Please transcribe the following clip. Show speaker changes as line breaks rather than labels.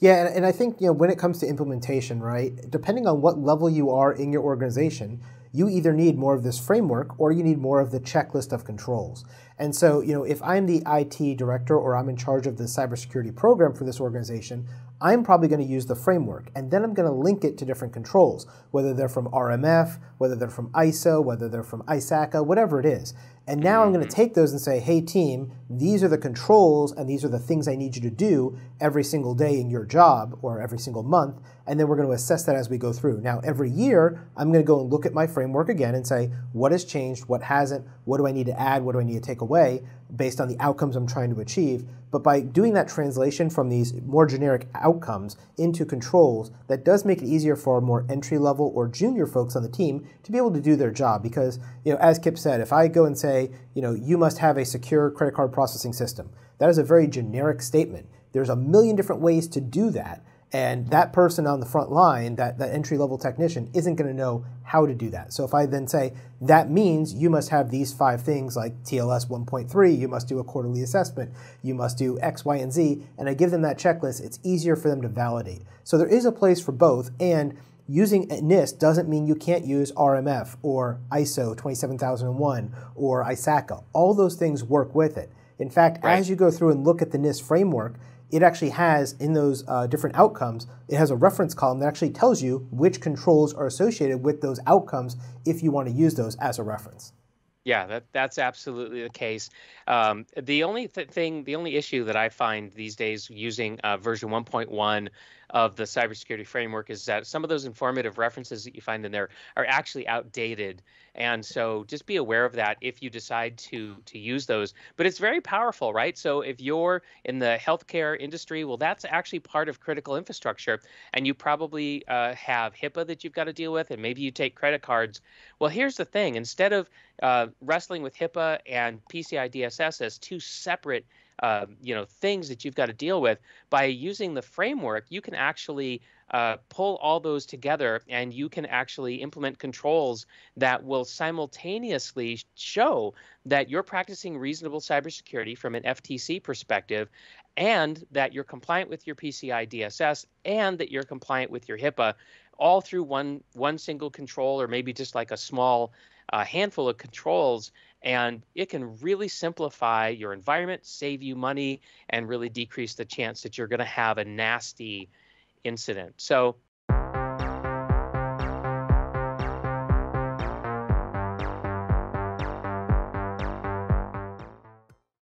Yeah, and, I think you know when it comes to implementation, right? Depending on what level you are in your organization, you either need more of this framework or you need more of the checklist of controls. And so, you know, if I'm the IT director or I'm in charge of the cybersecurity program for this organization, I'm probably going to use the framework and then I'm going to link it to different controls, whether they're from RMF, whether they're from ISO, whether they're from ISACA, whatever it is. And now I'm going to mm-hmm. take those and say, hey, team, these are the controls and these are the things I need you to do every single day in your job or every single month. And then we're going to assess that as we go through. Now, every year, I'm going to go and look at my framework again and say, what has changed? What hasn't? What do I need to add? What do I need to take away based on the outcomes I'm trying to achieve? But by doing that translation from these more generic outcomes into controls, that does make it easier for more entry level or junior folks on the team to be able to do their job. Because, you know, as Kip said, if I go and say, you know, you must have a secure credit card processing system, that is a very generic statement. There's a million different ways to do that. And that person on the front line, that, that entry level technician, isn't going to know how to do that. So if I then say, that means you must have these five things like TLS 1.3, you must do a quarterly assessment, you must do X, Y, and Z, and I give them that checklist, it's easier for them to validate. So there is a place for both. And using NIST doesn't mean you can't use RMF or ISO 27001 or ISACA. All those things work with it. In fact, right. as you go through and look at the NIST framework, it actually has in those uh, different outcomes, it has a reference column that actually tells you which controls are associated with those outcomes if you want to use those as a reference.
Yeah, that that's absolutely the case. Um, the only th- thing, the only issue that I find these days using uh, version 1.1 of the cybersecurity framework is that some of those informative references that you find in there are actually outdated. And so just be aware of that if you decide to to use those. But it's very powerful, right? So if you're in the healthcare industry, well, that's actually part of critical infrastructure, and you probably uh, have HIPAA that you've got to deal with, and maybe you take credit cards. Well, here's the thing: instead of uh, wrestling with HIPAA and PCI DSS as two separate uh, you know things that you've got to deal with by using the framework you can actually uh, pull all those together and you can actually implement controls that will simultaneously show that you're practicing reasonable cybersecurity from an FTC perspective and that you're compliant with your PCI DSS and that you're compliant with your HIPAA all through one one single control or maybe just like a small uh, handful of controls and it can really simplify your environment, save you money, and really decrease the chance that you're going to have a nasty incident. So